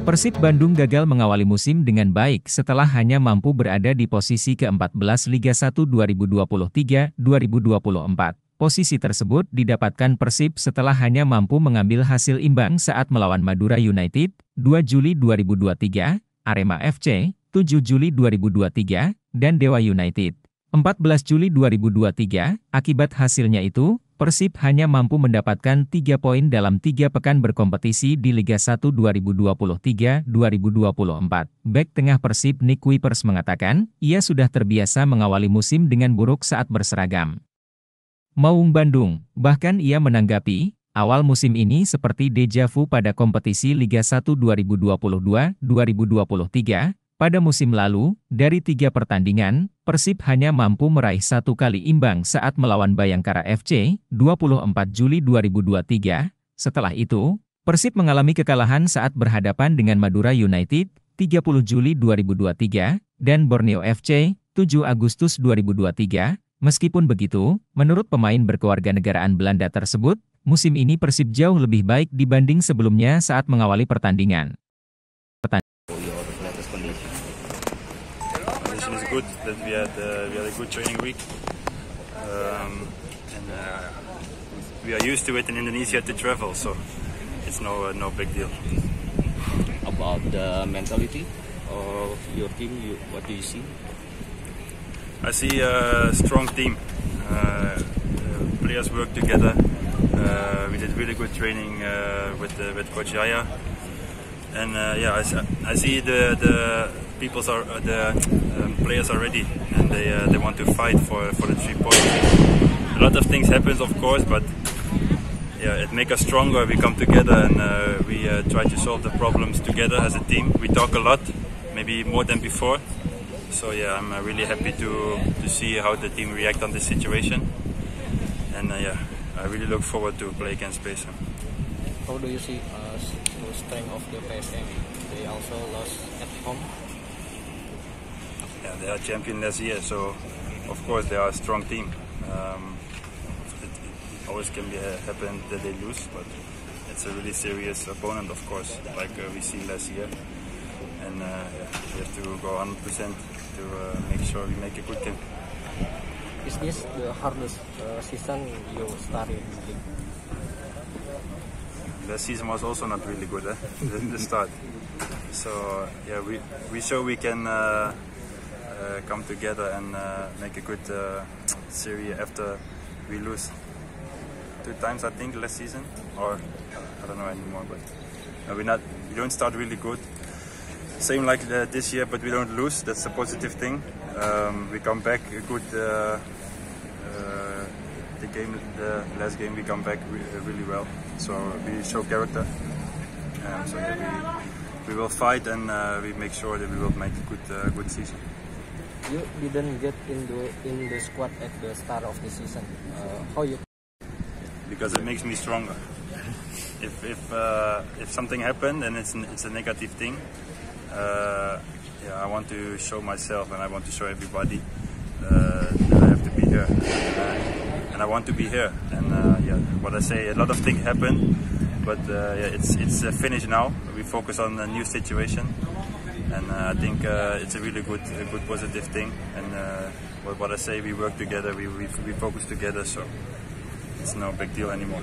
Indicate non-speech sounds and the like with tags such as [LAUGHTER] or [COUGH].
Persib Bandung gagal mengawali musim dengan baik setelah hanya mampu berada di posisi ke-14 Liga 1 2023-2024. Posisi tersebut didapatkan Persib setelah hanya mampu mengambil hasil imbang saat melawan Madura United, 2 Juli 2023, Arema FC, 7 Juli 2023, dan Dewa United, 14 Juli 2023. Akibat hasilnya itu, Persib hanya mampu mendapatkan 3 poin dalam 3 pekan berkompetisi di Liga 1 2023-2024. Back tengah Persib Nick Wipers mengatakan, ia sudah terbiasa mengawali musim dengan buruk saat berseragam. Maung Bandung, bahkan ia menanggapi, awal musim ini seperti deja vu pada kompetisi Liga 1 2022-2023, pada musim lalu, dari tiga pertandingan, Persib hanya mampu meraih satu kali imbang saat melawan Bayangkara FC, 24 Juli 2023. Setelah itu, Persib mengalami kekalahan saat berhadapan dengan Madura United, 30 Juli 2023, dan Borneo FC, 7 Agustus 2023, Meskipun begitu, menurut pemain berkewarganegaraan Belanda tersebut, musim ini Persib jauh lebih baik dibanding sebelumnya saat mengawali pertandingan. Condition is good. That we had uh, we had a good training week, um, and uh, we are used to it in Indonesia to travel, so it's no uh, no big deal. About the mentality of your team, you, what do you see? I see a strong team. Uh, players work together. Uh, we did really good training uh, with with Coach Yaya, and uh, yeah, I, I, see the the people's are the um, players are ready and they uh, they want to fight for for the three points. A lot of things happens, of course, but yeah, it makes us stronger. We come together and we try to solve the problems together as a team. We talk a lot, maybe more than before. So yeah, I'm uh, really happy to to see how the team react on this situation, and uh, yeah, I really look forward to play against PSM. How do you see uh, the strength of the PSM? They also lost at home. Yeah, they are champion last year, so of course they are a strong team. Um, it, it, always can be uh, happen that they lose, but it's a really serious opponent, of course, like uh, we see last year. And uh, yeah, we have to go 100% to uh, make sure we make a good game. Is this the hardest uh, season you started? The season was also not really good eh? [LAUGHS] the start. So yeah, we we show we can uh, uh come together and uh, make a good uh, series after we lose two times I think last season or I don't know anymore. But we not we don't start really good same like the, this year, but we don't lose. That's a positive thing. Um, we come back a good. Uh, uh, the game, the last game, we come back re really well. So we show character. Um, so yeah, we, we will fight and uh, we make sure that we will make a good uh, good season. You didn't get into in the squad at the start of the season. Uh, how you? Because it makes me stronger. [LAUGHS] if if uh, if something happened and it's it's a negative thing, uh, yeah, I want to show myself and I want to show everybody uh, that I have to be here. Uh, and I want to be here. And uh, yeah, what I say, a lot of things happen, but uh, yeah, it's it's finished now. We focus on a new situation, and uh, I think it's a really good, a good positive thing. And what, what I say, we work together, we, we we focus together, so it's no big deal anymore.